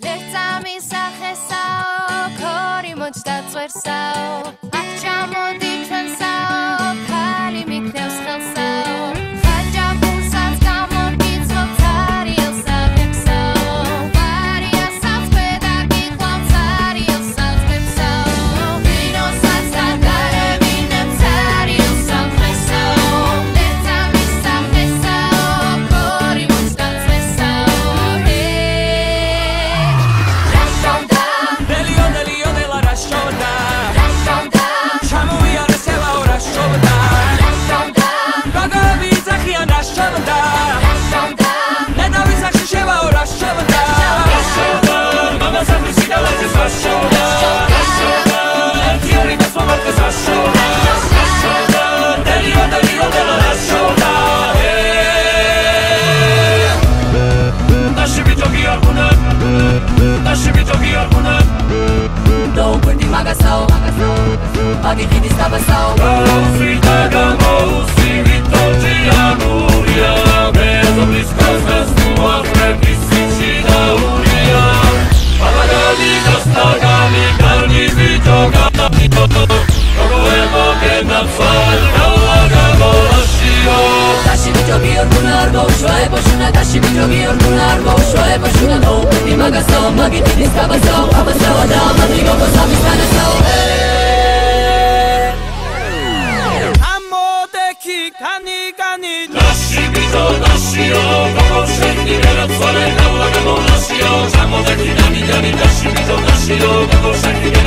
ლეცამის ახესაო ქორი მოჯდა წვერსაო აქ ჩამოდი დაუკვირდი მაგასაო. მაგი ხიდის დაბასაო. Frita gamosi vitolci amuria Mezoblis kostas tua prekisici dauria Palagali kostagali kalni vitoga Kogo emo genapsal Kawagamo ashio დაში ბიჭოგი ორგუნა არ მოუშვა ებოშუნა დაში ბიჭოგი ორგუნა არ მოუშვა ებოშუნა დაუკვირდი მაგასაო მაგი ხიდის დაბასაო აბასაო და یعنی داشتی بی تو داشتی و بکن شکلی برات ساله نولگم و ناشتی و چم و دکی نمیدنی داشتی بی تو داشتی و بکن شکلی